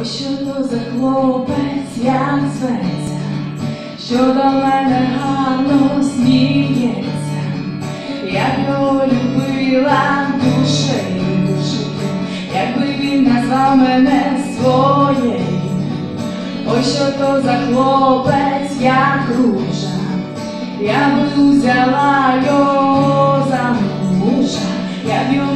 Ось що то за хлопець, як зветься, що до мене гарно сміється, як його любила душею, душею, якби він назвав мене своєю. Ось що то за хлопець, як ружа, я би узяла його за мужа, я б